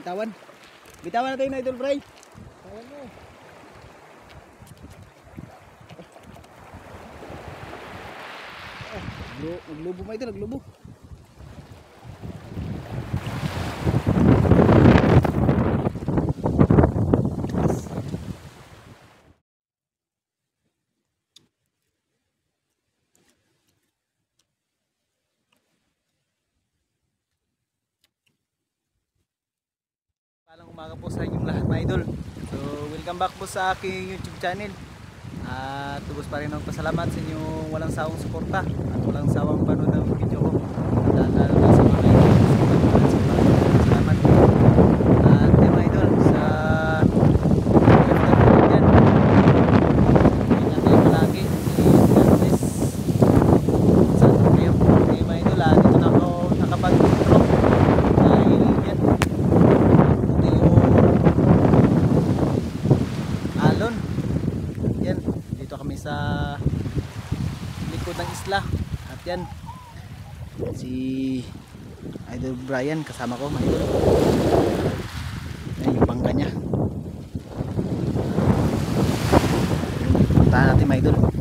Bitawan bitawan. Natin na Idol Bray. Ayan mo. Naglu- Naglubo pa ito, naglubo. Umaga po sa inyong lahat mga idol. So, welcome back po sa aking YouTube channel. At tubos pa rin ang pasalamat sa inyong walang sawang suporta at walang sawang panood ng video ko. At lalo sa mga idol. Salamat po. At yung mga idol, sa yan. Ingat kayo palagi. God bless. Saan po kayo? Okay mga idol, ah, dito na ako nakapag-intro. Dahil yan. Ito yung alon. Yan, dito kami sa isla. At yan, si Idol Brian kasama ko. Yan yung bangka niya. Puntahan natin mga idol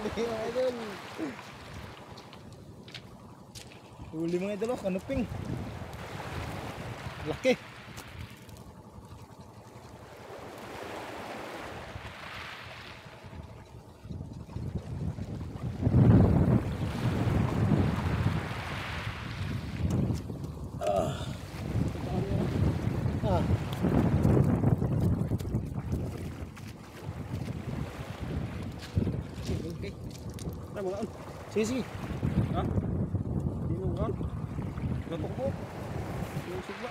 Laki mga idol. Huli mga idol, oh, kanuping. Ano mga an? Sige, sige. Ha? Di mo mga an? Gatok po. Yung sigla.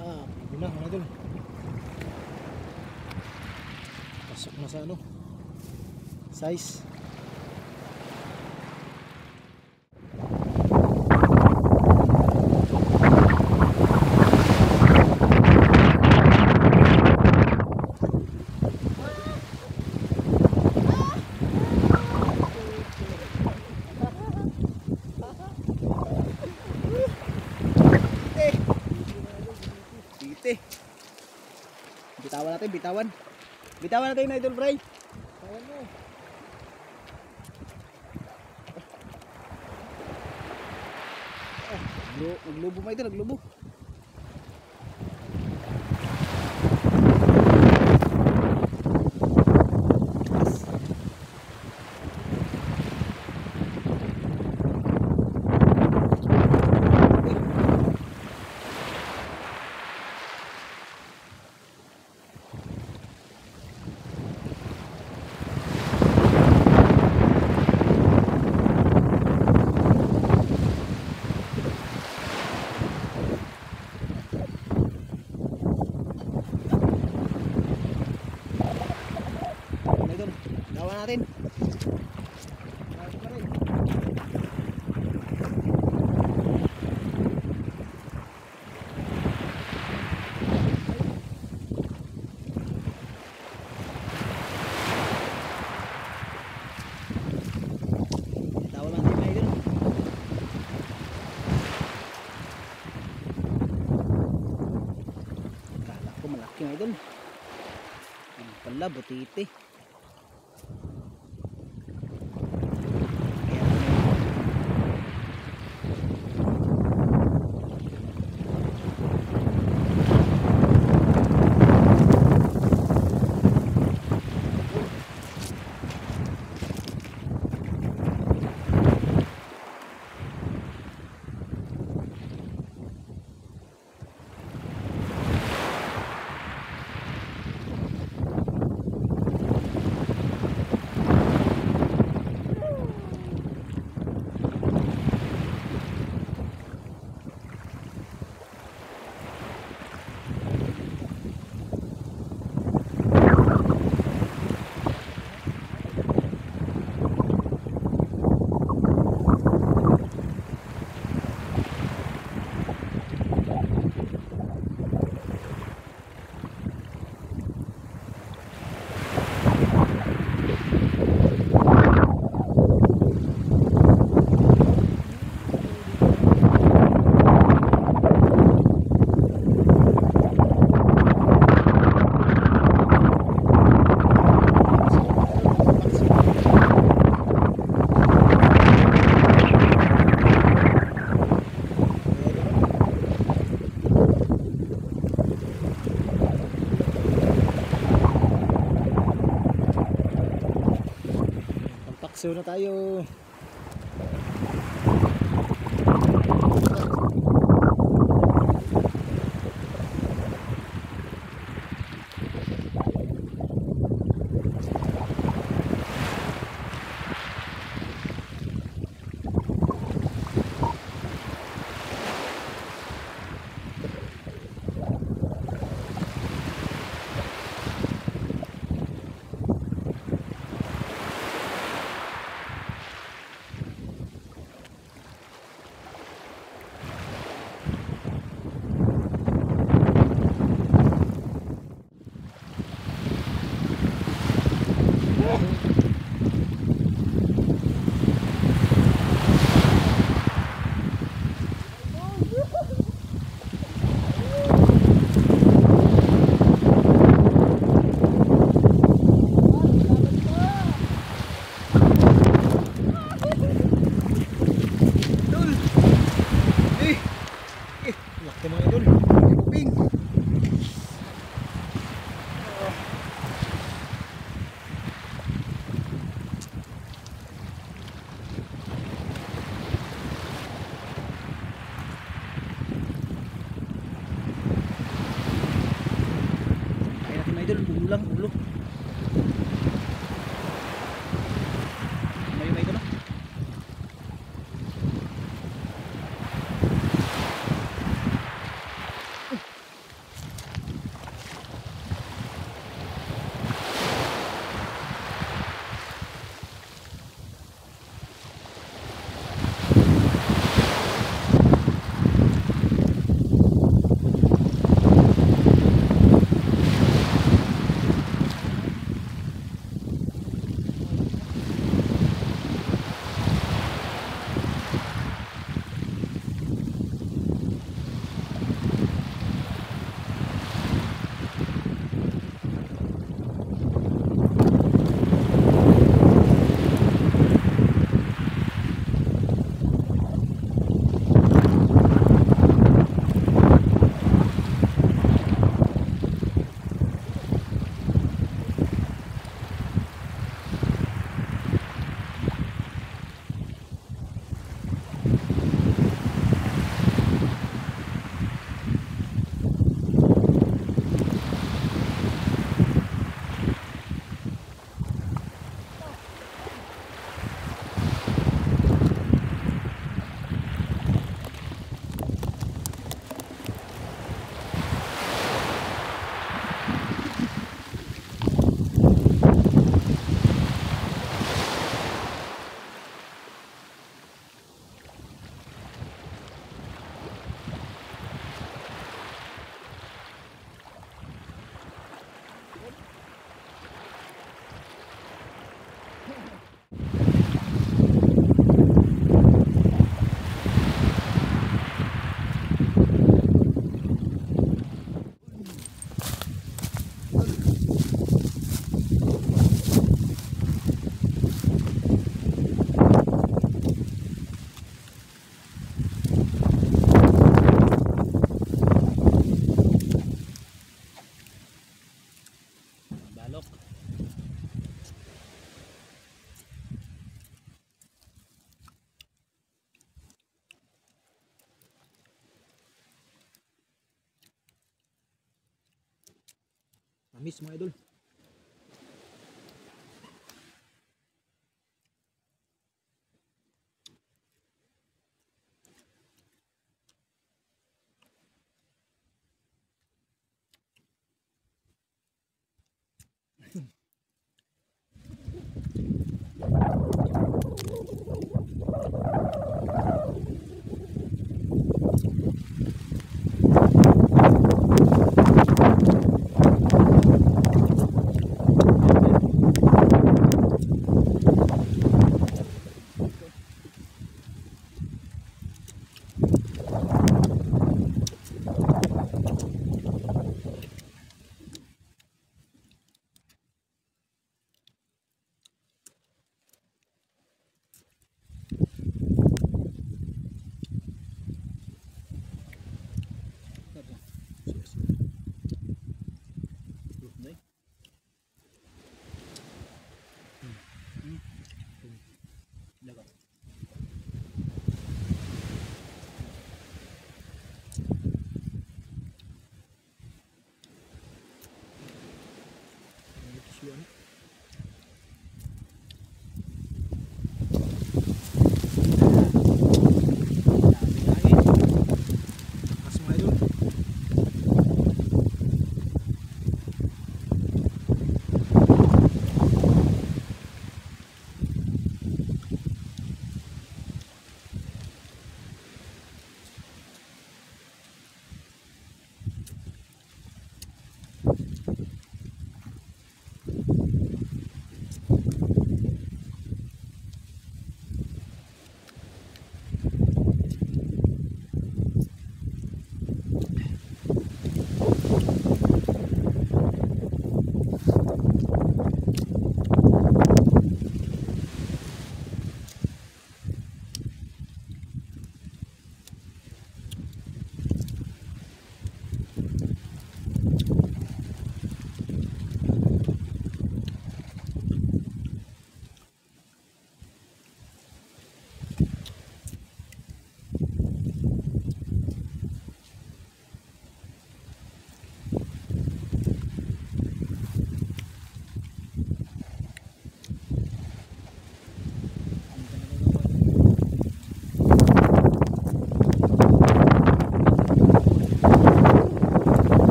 Ah, pwede na mga idol. Pasok na sa ano. Size. Bitawan bitawan. Natin na idol, Bray. Bitawan mo. Ah, naglo- Naglubo mga idol, naglubo. Mga idol, dawa natin. Dawa pa rin. Bitawan natin mga idol. Kala ko malaki mga idol. Yung pala, butiti. Miss mga idol. Gracias.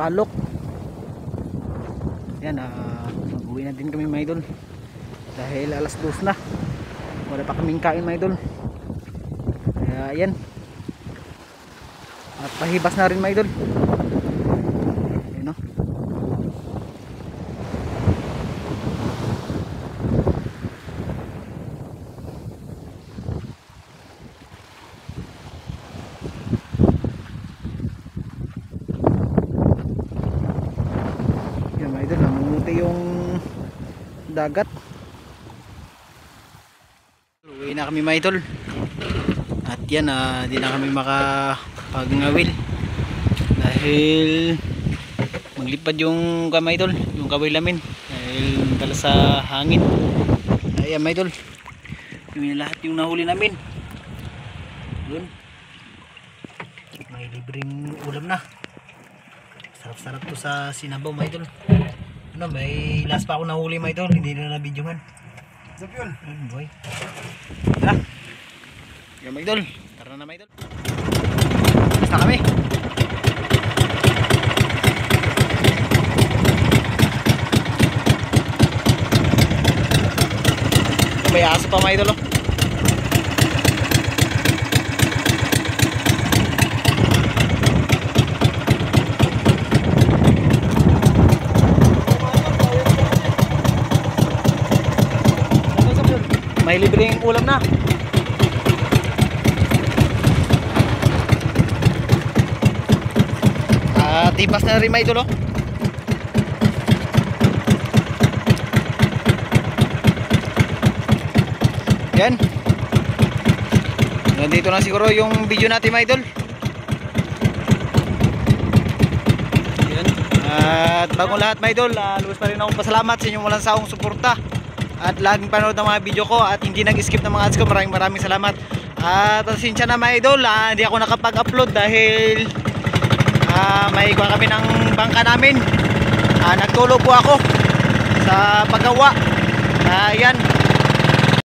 Sampalok. Yan, ah, mag-uwi na din kami mga idol. Dahil alas dos na. Wala pa kaming kain mga idol. Kaya yan. At pahibas na rin mga idol. Ayun no. Yan mga idol, namumuti yung dagat. Uwi na kami mga idol. At yan, ah, di na kami makapagngawil. Dahil maglipad yung kamay tol, yung kawil namin. Dahil dala sa hangin. Ayan may tol. Yung lahat yung nahuli namin. Yun. May libreng ulam na. Sarap-sarap to sa sinabaw may tol. Ano, may last pa ako nahuli may tol, hindi na na-videohan. Sarap yun. Ayun, boy. Tara. Yan, may idol. Tara na, may idol. Basta kami. May aso pa, mga idol, oh. May libreng ulam na. Ah, tipas na rin may idol, oh. Yan. Nandito na siguro yung video natin, mga idol. Yan. At bagong lahat, mga idol, uh, lubos pa rin akong pasalamat sa inyong walang sawang suporta at laging panood ng mga video ko at hindi nag-skip ng mga ads ko. Maraming maraming salamat. At pasensya na mga idol, ah, hindi ako nakapag-upload dahil ah, may ikuha kami ng bangka namin. Ah, nagtulo po ako sa paggawa. Ah, yan,